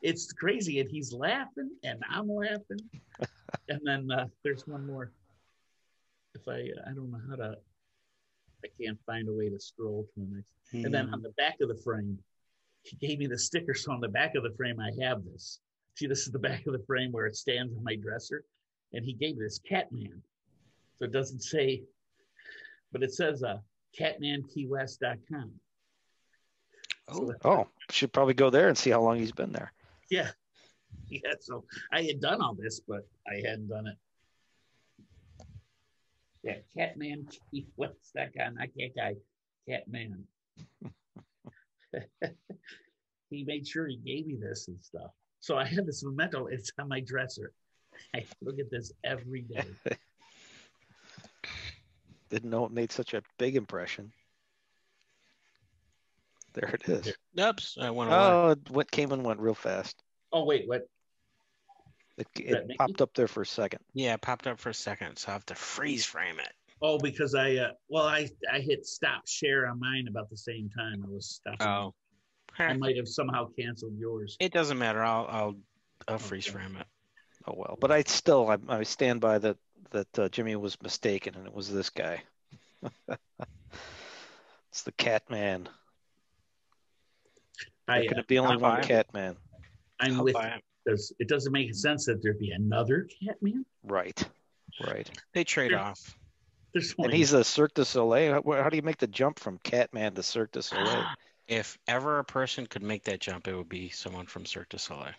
it's crazy and he's laughing and i'm laughing and then uh, there's one more if i i don't know how to i can't find a way to scroll to the next and then on the back of the frame, he gave me the sticker. So on the back of the frame, I have this. See, this is the back of the frame where it stands on my dresser. And he gave me this cat man. So it doesn't say, but it says uh, catmankeywest.com. Oh, Oh, should probably go there and see how long he's been there. Yeah. Yeah. So I had done all this, but I hadn't done it. Yeah. Catmankeywest.com. Not cat guy. Catman. he made sure he gave me this and stuff. So I have this memento. It's on my dresser. I look at this every day. Didn't know it made such a big impression. There it is. oops, I went away. Oh, it went, came and went real fast. Oh wait, what? It, it popped up there for a second. Yeah, it popped up for a second, so I have to freeze frame it. Oh, because I uh, well, I I hit stop share on mine about the same time. I was stopping. Oh, I might have somehow canceled yours. it doesn't matter. I'll I'll I'll freeze Okay. frame it. Oh well, but I still I, I stand by that that uh, Jimmy was mistaken and it was this guy. it's the cat man. I, There could be only I'll one buy it. cat man. I'm I'll with buy it. because it doesn't make sense that there'd be another Catman. Right. Right. They trade Sure. off. There's And he's a Cirque du Soleil. How, how do you make the jump from Catman to Cirque du Soleil? Ah, if ever a person could make that jump, it would be someone from Cirque du Soleil.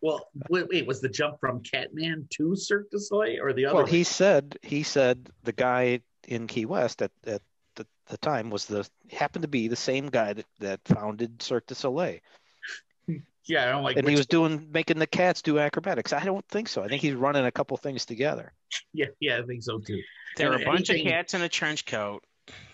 well. Wait, wait, was the jump from Catman to Cirque du Soleil or the other? Well, way? he said he said the guy in Key West at, at the, the time was the happened to be the same guy that, that founded Cirque du Soleil. yeah, I don't like. and he which- was doing making the cats do acrobatics. I don't think so. I think he's running a couple things together. Yeah, yeah, I think so too. There were a bunch anything- of cats in a trench coat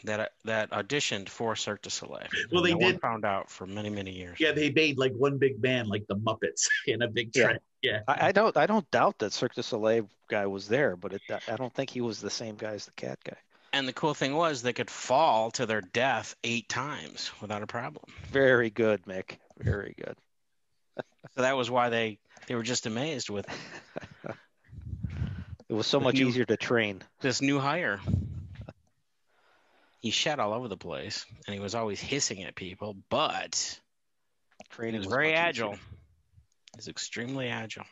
that that auditioned for Cirque du Soleil. Well, they did- found out for many many years. Yeah, they made like one big band, like the Muppets, in a big Yeah. train. Yeah, I, I don't I don't doubt that Cirque du Soleil guy was there, but it, I don't think he was the same guy as the cat guy. And the cool thing was they could fall to their death eight times without a problem. Very good, Mick. Very good. So that was why they they were just amazed with It was so much You- easier to train. this new hire. He shed all over the place, and he was always hissing at people, but he Training was was very agile. He's extremely agile.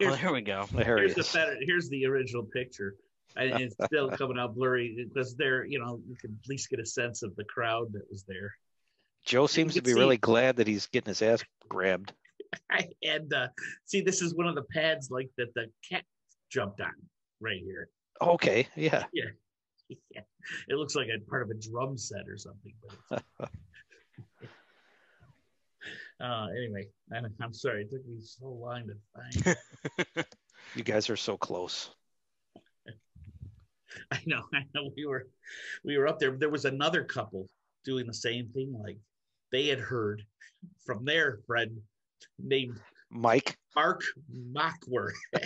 Well, Here's- here we go. There here's the better. Here's the original picture. And it's still coming out blurry because there, you know, you can at least get a sense of the crowd that was there. Joe seems to be see- really glad that he's getting his ass grabbed. and uh, see, this is one of the pads like that the cat jumped on right here. Okay, yeah. Yeah. It looks like a part of a drum set or something. But it's- uh, anyway, I'm, I'm sorry. It took me so long to find. You guys are so close. I know, I know. We were, we were up there. There was another couple doing the same thing. Like they had heard from their friend named Mike, Mark Mockworth.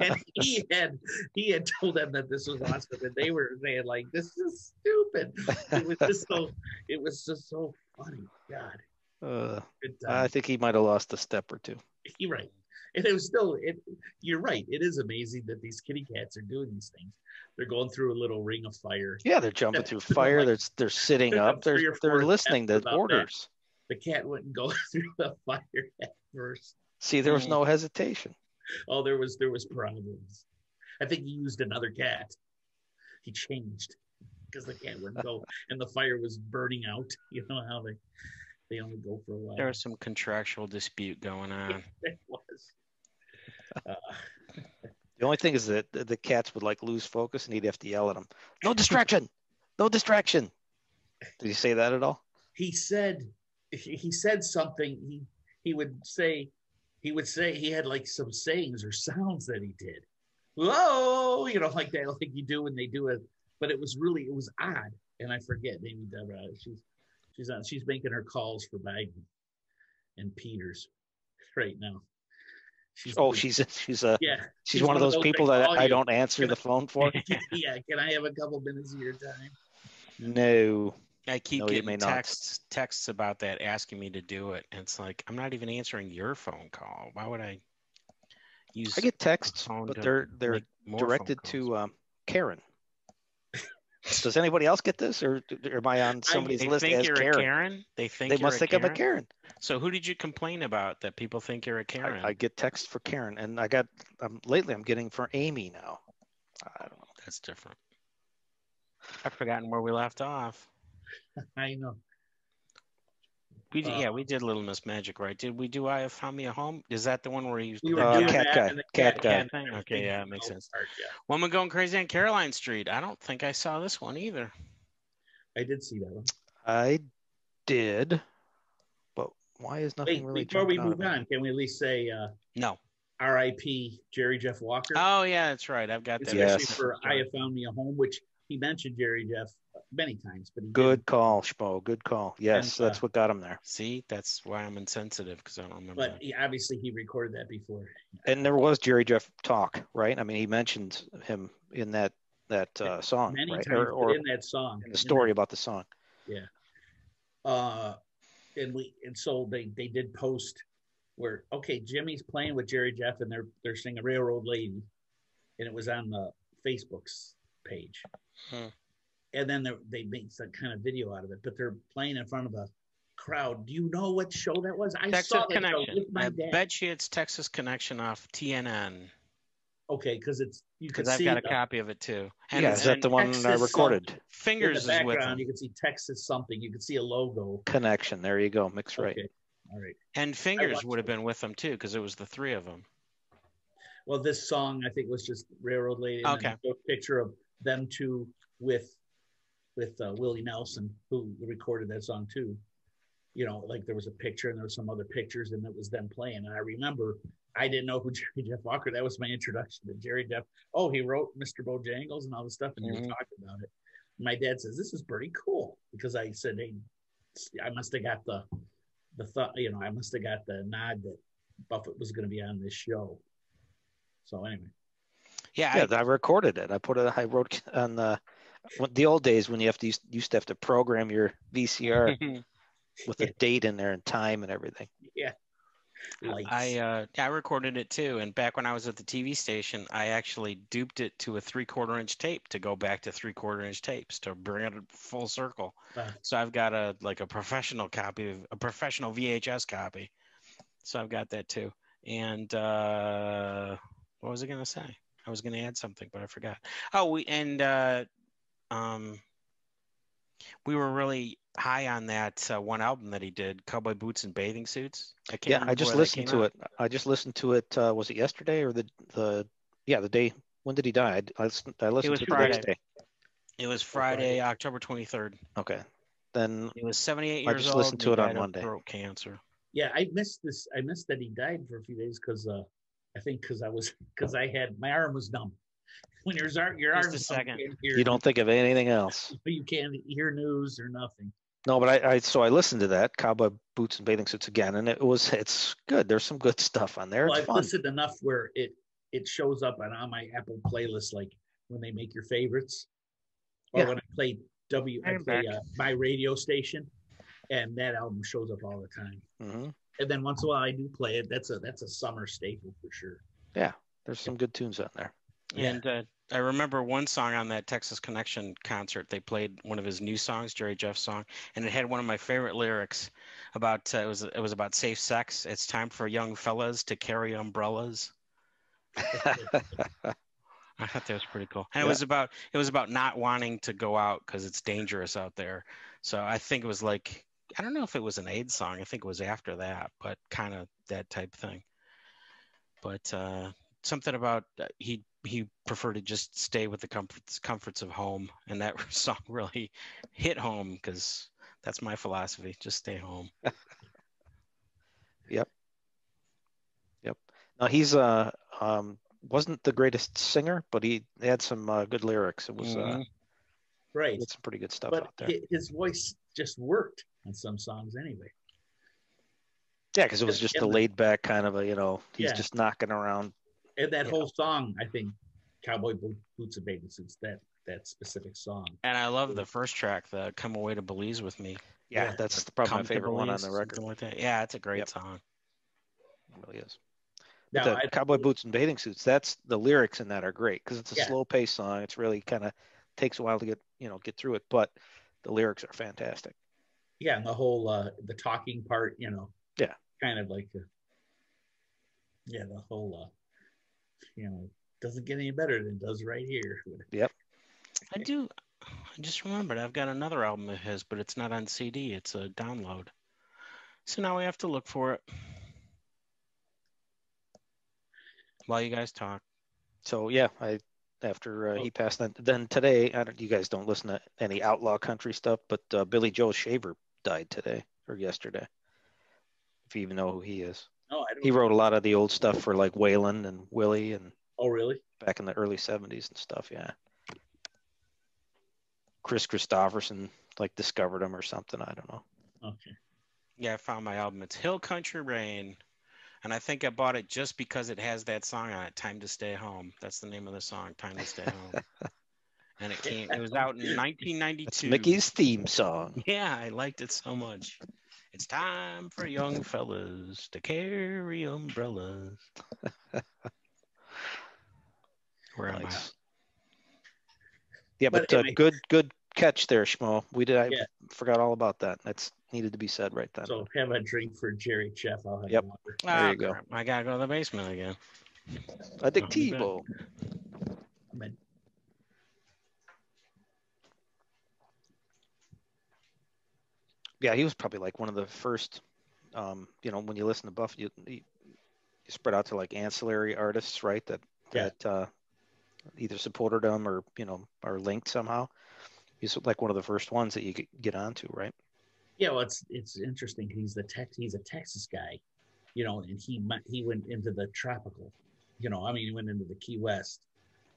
and he had he had told them that this was awesome, and they were saying like, "This is stupid." It was just so it was just so funny. God, uh, I think he might have lost a step or two. You're right, and it was still. It, you're right. It is amazing that these kitty cats are doing these things. They're going through a little ring of fire. Yeah, they're jumping through Like- fire. They're they're sitting up. They're they're listening to about that. orders. The cat wouldn't go through the fire at first. See, there was no hesitation. Oh, there was there was problems. I think he used another cat. He changed because the cat wouldn't go, and the fire was burning out. You know how they they only go for a while. There was some contractual dispute going on. It was. Uh, The only thing is that the, the cats would like lose focus and he'd have to yell at them, "No distraction, no distraction." Did he say that at all? he said he he said something. He he would say he would say he had like some sayings or sounds that he did. Whoa, you know, like that, like you do when they do it. But it was really it was odd, and I forget. Maybe Deborah, she's she's on. She's making her calls for Biden and Peters right now. She's Oh, she's she's a yeah. she's one of those people that I you. don't answer the phone for. yeah, can I have a couple minutes of your time? No, I keep No, you may getting not. texts texts about that asking me to do it. And it's like I'm not even answering your phone call. Why would I use I get texts, but they're they're make more phone directed to um, Karen. Does anybody else get this, or, or am I on somebody's They list think as you're Karen? a Karen. They think They you're must a think Karen? I'm a Karen. So who did you complain about that people think you're a Karen? I, I get texts for Karen, and I got um, lately I'm getting for Amy now. I don't know. That's different. I've forgotten where we left off. I know. We did, yeah, Uh, we did Little Miss Magic, right? Did we do I Have Found Me a Home? Is that the one where you? We Uh, doing cat that guy, cat cat, guy. cat Thing? Okay, yeah, it makes sense. Part, yeah, Woman Going Crazy on Caroline Street. I don't think I saw this one either. I did see that one. I did, but why is nothing Wait, really before we move on, can we at least say uh, No. R.I.P. Jerry Jeff Walker? Oh yeah, that's right. I've got that. Especially Yes. for I have found me a home, which he mentioned Jerry Jeff many times, but he Good call, Schmo. Good call. Yes, And, uh, that's what got him there. See, that's why I'm insensitive because I don't remember. But he, obviously, he recorded that before. And there was Jerry Jeff talk, right? I mean, he mentioned him in that that uh, song, Many right? times Or, or in that song, in the story about the song. uh, and we and so they they did post where okay, Jimmy's playing with Jerry Jeff and they're they're singing Railroad Lady, and it was on the Facebook's page. Hmm. And then they make made some kind of video out of it, but they're playing in front of a crowd. Do you know what show that was? I Texas saw that show with my I dad. bet you it's Texas Connection off TNN Okay, because it's you can see. because I've see got a the- copy of it too. yeah, is that the one I Texas recorded? in Fingers the is with background. them. You can see Texas something. You can see a logo. Connection. There you go. Mix right. Okay, all right. And Fingers would have been with them too because it was the three of them. Well, this song I think was just Railroad Lady. Okay. a picture of them two with with uh, Willie Nelson, who recorded that song too. You know, like there was a picture and there was some other pictures, and it was them playing. And I remember I didn't know who Jerry Jeff Walker. That was my introduction to Jerry Jeff. Oh, he wrote Mr. Bojangles and all this stuff, and you Mhm. were talking about it. My dad says this is pretty cool because I said, hey, I must have got the the thought, you know, I must have got the nod that Buffett was going to be on this show. So anyway. Yeah, Yeah, I, I recorded it. I put it. I wrote on the when- the old days when you have to used, used to have to program your VCR with a date in there and time and everything. Yeah. Lights. I uh, I recorded it too. And back when I was at the TV station, I actually duped it to a three quarter inch tape to go back to three quarter inch tapes to bring it full circle. Uh, So I've got a like a professional copy of a professional VHS copy. So I've got that too. And uh, what was I gonna say? I was gonna add something, but I forgot. Oh, we and uh, um, we were really high on that uh, one album that he did, Cowboy Boots and Bathing Suits. I can't Yeah, I just listened to out. it. I just listened to it. Uh, was it yesterday or the the yeah the day? When did he die? I, I listened, I listened was to it the next Friday. day. It was Friday. Friday, October 23rd. Okay, then He was 78 years old. I just old. listened to it on Monday. Throat cancer. yeah, I missed this. I missed that he died for a few days because uh, I think because I was because I had my arm was numb. When your arm your Just arm a second. You, you don't think of anything else. you can't hear news or nothing. No, but I, I so I listened to that cowboy boots and bathing suits again, and it was it's good. There's some good stuff on there. Well, It's I've fun. listened enough where it it shows up on, on my Apple playlist, like when they make your favorites, or Yeah. when I play W, I I'm play uh, my radio station, and that album shows up all the time. hmm And then once in a while I do play it. That's a that's a summer staple for sure. Yeah, there's some good tunes on there. Yeah. And uh, I remember one song on that Texas Connection concert. They played one of his new songs, Jerry Jeff's song, and it had one of my favorite lyrics about uh, it was it was about safe sex. It's time for young fellas to carry umbrellas. I thought that was pretty cool. And it was about it was about not wanting to go out because it's dangerous out there. So I think it was like I don't know if it was an AIDS song. I think it was after that, but kind of that type thing. But uh, something about uh, he he preferred to just stay with the comforts comforts of home, and that song really hit home because that's my philosophy: just stay home. Yep. Yep. Now he's uh um wasn't the greatest singer, but he had some uh, good lyrics. It was uh, Mhm. Right. he had some pretty good stuff But out there. his voice just worked on some songs anyway. yeah, because it was just a the- laid back kind of a you know he's Yeah. just knocking around. And that Yeah. whole song, I think, Cowboy Boots and Bathing Suits, that that specific song. And I love the first track, the "Come Away to Belize with Me." Yeah, Yeah. that's probably my Come to favorite one on the record. Like that. Yeah, it's a great Yep. song. It really is. Now, the I, cowboy boots and bathing suits that's the lyrics in that are great because it's a Yeah. slow paced song it's really kind of takes a while to get you know get through it, but the lyrics are fantastic. Yeah, and the whole uh the talking part, you know. Yeah. Kind of like the, yeah, the whole uh you know, doesn't get any better than it does right here. Yep. I do. I just remembered I've got another album of his, but it's not on CD. It's a download. So now we have to look for it. While you guys talk. So yeah, I after uh, he passed, then, then today, I don't, you guys don't listen to any outlaw country stuff, but uh, Billy Joe Shaver died today or yesterday. If you even know who he is, No, I don't he wrote a lot of the old stuff for like Waylon and Willie and Oh really? back in the early 70s and stuff. Yeah. Kris Kristofferson like discovered him or something. I don't know. Okay. Yeah, I found my album. It's Hill Country Rain. And I think I bought it just because it has that song on it, Time to Stay Home. That's the name of the song, Time to Stay Home. and it came it was out in It's 1992. Mickey's theme song. Yeah, I liked it so much. It's time for young fellas to carry umbrellas. Where am Nice. Yeah, But but, uh, good good catch there, Schmo. We did. I Yeah. forgot all about that. That's needed to be said right then. So have a drink for Jerry Jeff. I'll have Yep. water. I? There you go. crap. I gotta go to the basement again. i Addictivo. I mean, Yeah, he was probably like one of the first. Um, you know, when you listen to Buff, you, you spread out to like ancillary artists, right? That Yeah. that uh, either supported them or you know are linked somehow. He's like one of the first ones that you get- get onto, right? yeah, well, it's it's interesting. He's the Tex. He's a Texas guy, you know, and he he went into the tropical. You know, I mean, he went into the Key West.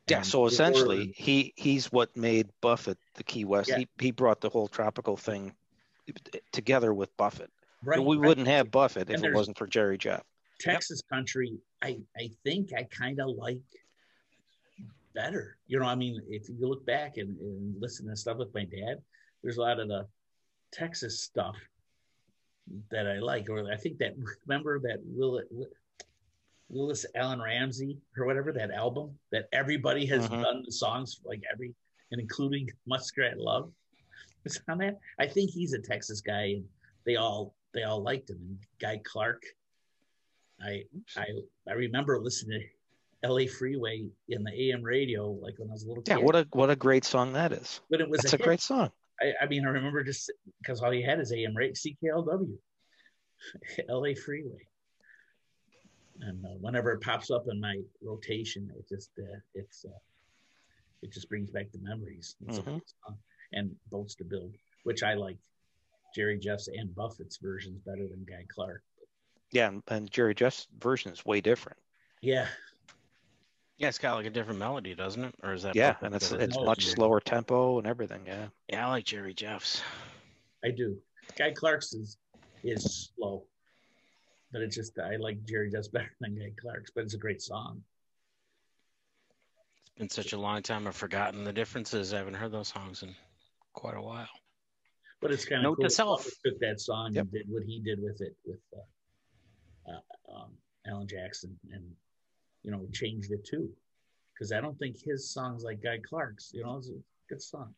Yeah. So essentially, he he's what made Buffett the Key West. Yeah. He he brought the whole tropical thing together with Buffett. right, we right. wouldn't have Buffett if it wasn't for Jerry Jeff. Texas country, I I think I kind of like better. You know, I mean, if you look back and, and listen to stuff with my dad, there's a lot of the Texas stuff that I like. Or I think that remember that Will Willis Alan Ramsey or whatever that album that everybody has Mhm. done the songs like every and including Muskrat Love. It's on that. I think he's a Texas guy, and they all they all liked him. And Guy Clark. I I I remember listening to L.A. Freeway in the AM radio like when I was a little Yeah. kid. What a what a great song that is. but it was That's a, a great song. I, I mean, I remember just because all he had is AM rate CKLW, LA Freeway. And uh, whenever it pops up in my rotation, it just uh, it's uh, it just brings back the memories. It's a Mhm. great song. And boats to build, which I like Jerry Jeff's and Buffett's versions better than Guy Clark. Yeah, and, and Jerry Jeff's version is way different. Yeah, Yeah, it's got like a different melody, doesn't it? Or is that Yeah, and it's it's No, much it's- slower tempo and everything. Yeah. Yeah, I like Jerry Jeff's. I do. Guy Clark's is is slow, but it's just I like Jerry Jeff's better than Guy Clark's, but it's a great song. It's been such a long time I've forgotten the differences. I haven't heard those songs in quite a while. But it's kind of Note cool. to self. Buffett Took that song Yep. and did what he did with it with uh, uh, um, Alan Jackson, and you know changed it too, because I don't think his songs like Guy Clark's. You know, it's a good song.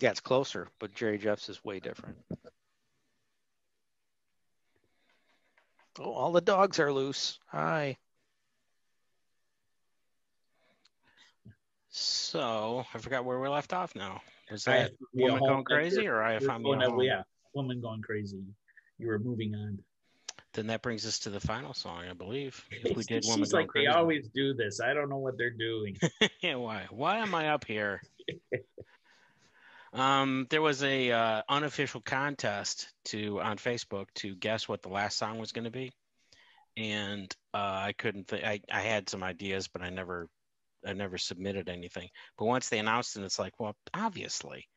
Yeah, it's closer, but Jerry Jeff's is way different. Oh, all the dogs are loose. Hi. So I forgot where we left off now. Was I that woman going crazy or I going home? Yeah, woman going crazy. You were moving on. Then that brings us to the final song, I believe. If we did She's woman going like crazy. they always do this. I don't know what they're doing. yeah, why? Why am I up here? um, there was a uh, unofficial contest to on Facebook to guess what the last song was going to be, and uh, I couldn't. Th- I I had some ideas, but I never I never submitted anything. But once they announced it, it's like, well, obviously,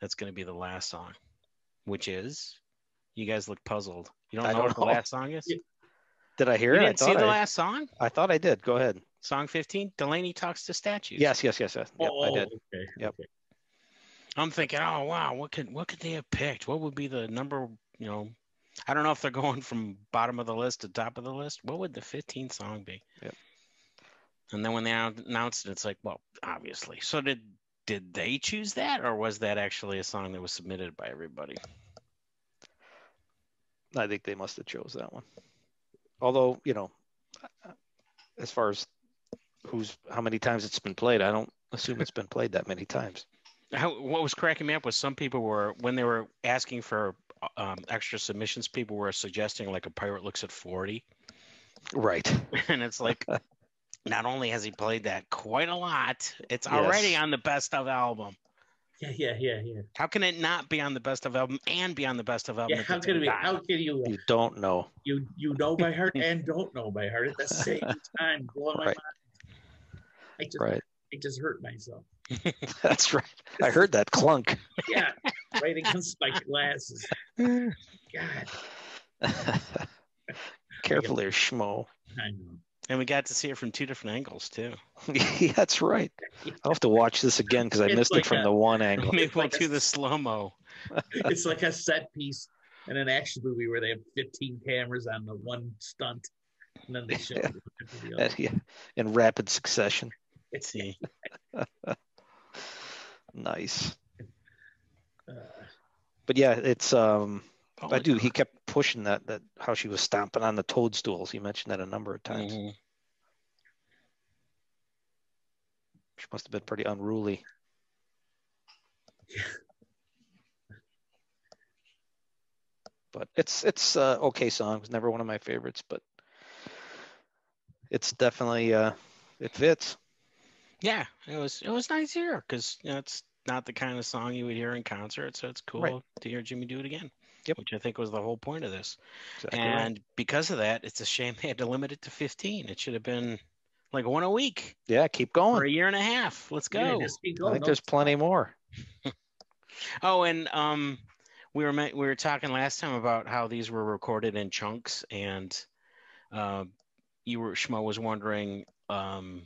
that's going to be the last song, which is. You guys look puzzled. You don't I know don't what know. the last song is? Did I hear You it? I didn't see the I, last song? I thought I did. Go ahead. Song 15? Delaney talks to statues. Yes, yes, yes, yes. Yep, oh, I did. Oh, okay. Yep. okay. I'm thinking, oh wow, what could what could they have picked? What would be the number? You know, I don't know if they're going from bottom of the list to top of the list. What would the 15th song be? Yep. And then when they announced it, it's like, well, obviously. So did did they choose that, or was that actually a song that was submitted by everybody? I think they must have chose that one. Although, you know, as far as who's how many times it's been played, I don't assume it's been played that many times. How, what was cracking me up was some people were when they were asking for um, extra submissions, people were suggesting like a pirate looks at forty, Right. and it's like. Not only has he played that quite a lot, it's already on the best of album. Yeah, yeah, yeah, yeah. How can it not be on the best of album and be on the best of album? Yeah, at how the can it be? time? How can you You don't know. you you know by heart and don't know by heart at the same time? Blowing my Right. mind. I just Right. I just hurt myself. That's right. I heard that clunk. Yeah, right against my glasses. God, Careful there, schmo. I know. And we got to see it from two different angles too. yeah, that's right. I'll have to watch this again because I It's missed like it from a- the one angle. Maybe we'll like a- do the slow mo. It's like a set piece in an action movie where they have 15 cameras on the one stunt, and then they show Yeah. it the other. Yeah, in rapid succession. Let's see. Nice. Uh, But yeah, it's um Oh, I do. He kept pushing that that how she was stomping on the toadstools. He mentioned that a number of times. Mhm. She must have been pretty unruly. But it's it's uh, okay song. It was never one of my favorites, but it's definitely uh it fits. Yeah, it was it was nice here because you know it's not the kind of song you would hear in concert, so it's cool Right. to hear Jimmy do it again. Yep. Which I think was the whole point of this. Exactly right. and because of that, it's a shame they had to limit it to 15. It should have been like one a week Yeah, keep going. for a year and a half. Let's yeah, go. just keep I think there's plenty more. Oh, and um, we were me- we were talking last time about how these were recorded in chunks, and uh, you were Schmo was wondering um,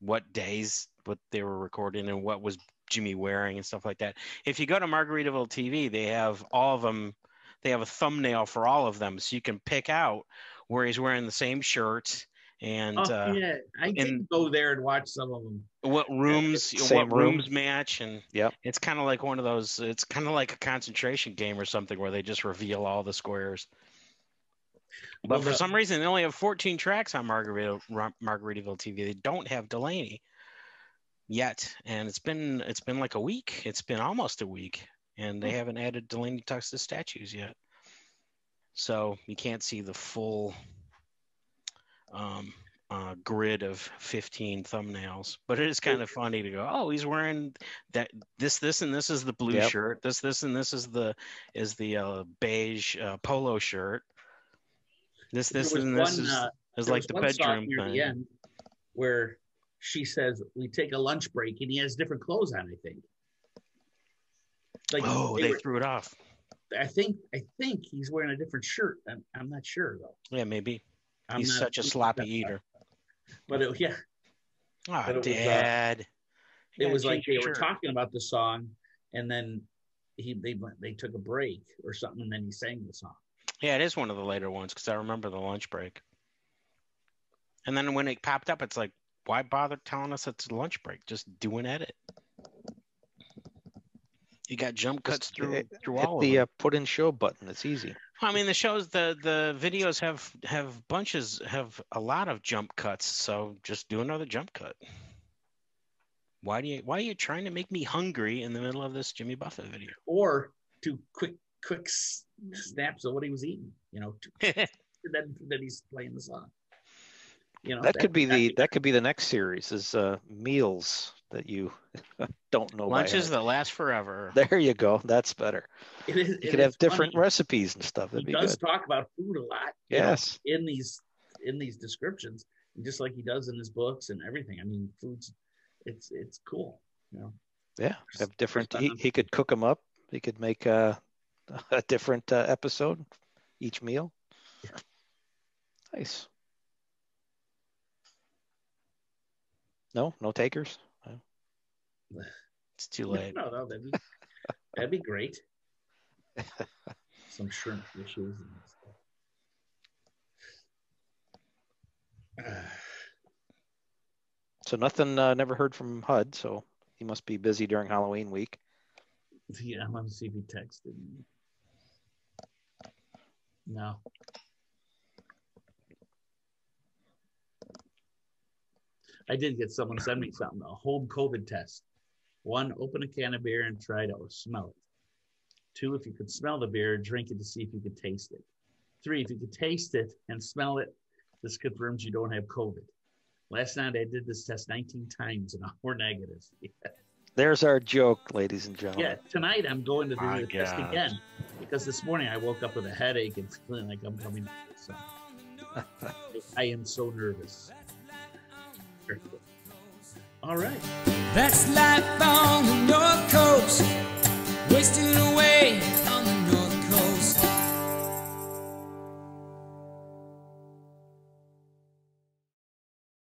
what days what they were recording and what was Jimmy wearing and stuff like that. If you go to Margaritaville TV, they have all of them. They have a thumbnail for all of them, so you can pick out where he's wearing the same shirt and Oh, uh, yeah, I can go there and watch some of them. what rooms Same what room. rooms match and Yep. it's kind of like one of those it's kind of like a concentration game or something where they just reveal all the squares but Well, for the- some reason they only have 14 tracks on Margarita, Ra- margaritaville tv they don't have delaney yet and it's been it's been like a week it's been almost a week and they haven't added delaney talks to statues yet so you can't see the full um, uh, grid of 15 thumbnails but it is kind of funny to go oh he's wearing that this this and this is the blue Yep. shirt this this and this is the is the uh, beige uh, polo shirt this this and this one, is, uh, is like the bedroom thing the where she says we take a lunch break and he has different clothes on. I think. Like oh they they were- threw it off I think I think he's wearing a different shirt. I'm, I'm not sure though. yeah maybe I'm he's such a sloppy eater But it, yeah, oh But it was, uh, dad it was like they were talking about the song, and then he they went- they took a break or something, and then he sang the song. Yeah, it is one of the later ones because I remember the lunch break. And then when it popped up, it's like, why bother telling us it's lunch break? Just do an edit. You got jump cuts Just through hit- through Hit all of the them. uh, put in show button. It's easy. I mean, the shows, the the videos have have bunches, have a lot of jump cuts. So just do another jump cut. Why do you Why are you trying to make me hungry in the middle of this Jimmy Buffett video? Or two quick quick snaps of what he was eating. You know, to, then then he's playing the song. You know, That could be the that- that could be the next series is uh meals that you don't know. by Lunches heart. that last forever. There you go. That's better. it is, You it could is have different recipes and stuff. He That'd be does good. talk about food a lot. you know, Yes. in these in these descriptions, just like he does in his books and everything. I mean, foods. It's it's cool. You know. Yeah. Have different. He, he could cook them up. He could make a a different uh, episode each meal. Yeah. Nice. No, no takers. It's too late. No, no, that'd be that'd be great. Some shrimp dishes and stuff. So nothing. Uh, never heard from HUD. So He must be busy during Halloween week. Yeah, I'm gonna see if he texted me. No. I did get someone to send me something, a home COVID test. One, open a can of beer and try to smell it. Two, if you could smell the beer, drink it to see if you could taste it. Three, if you could taste it and smell it, this confirms you don't have COVID. Last night I did this test 19 times and all were negative. Yeah. There's our joke, ladies and gentlemen. Yeah, tonight I'm going to do My the test again because this morning I woke up with a headache and feeling like I'm coming. So I am so nervous. Very cool. All right. That's life on the North Coast, wasted away.